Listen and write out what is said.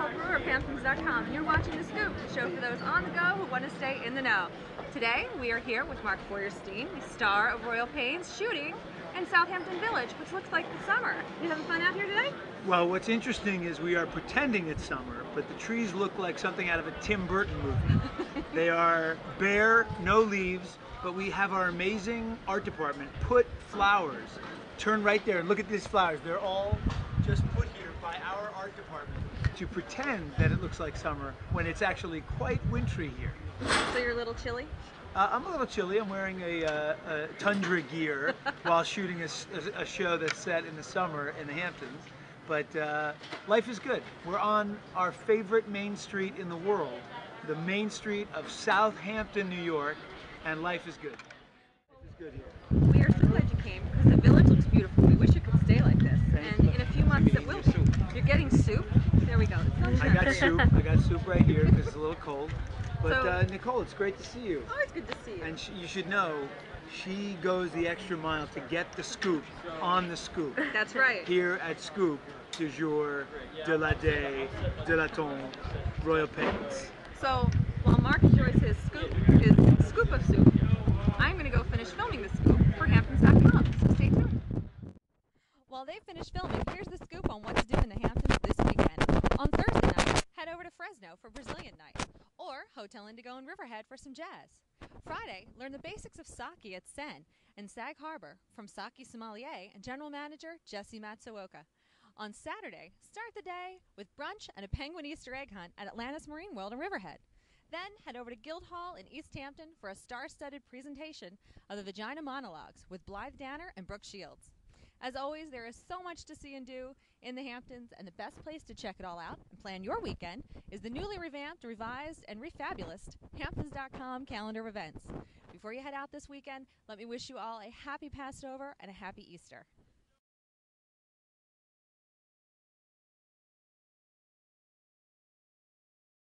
Hamptons.com, and you're watching The Scoop, the show for those on the go who want to stay in the know. Today, we are here with Mark Feuerstein, the star of Royal Pains, shooting in Southampton Village, which looks like the summer. You having fun out here today? Well, what's interesting is we are pretending it's summer, but the trees look like something out of a Tim Burton movie. they are bare, no leaves, but we have our amazing art department put flowers. Turn right there and look at these flowers. They're all just put by our art department to pretend that it looks like summer when it's actually quite wintry here. So you're a little chilly? Uh, I'm a little chilly. I'm wearing a, uh, a tundra gear while shooting a, a, show that's set in the summer in the Hamptons. But uh, life is good. We're on our favorite main street in the world, the main street of Southampton, New York, and life is good. Life is good here. We are so glad you came because the village looks beautiful. We wish it could stay like this. And in a few months it will be. You're getting soup. There we go. I got soup. I got soup right here because it's a little cold. But so, uh, Nicole, it's great to see you. Always good to see you. And sh you should know, she goes the extra mile to get the scoop on the scoop. That's right. Here at Scoop, du jour, de la day, de la tombe, Royal Pains. So while Mark enjoys his scoop, his scoop of soup, I'm going to go finish filming the scoop for Hamptons.com. So stay tuned. While they finish filming, here's the scoop on what to do in the Hamptons this weekend. On Thursday night, head over to Fresno for Brazilian night or Hotel Indigo in Riverhead for some jazz. Friday, learn the basics of sake at Sen and Sag Harbor from sake sommelier and general manager Jesse Matsuoka. On Saturday, start the day with brunch and a penguin Easter egg hunt at Atlantis Marine World in Riverhead. Then head over to Guildhall in East Hampton for a star-studded presentation of the Vagina Monologues with Blythe Danner and Brooke Shields. As always, there is so much to see and do in the Hamptons, and the best place to check it all out and plan your weekend is the newly revamped, revised, and refabulous Hamptons.com calendar of events. Before you head out this weekend, let me wish you all a happy Passover and a happy Easter.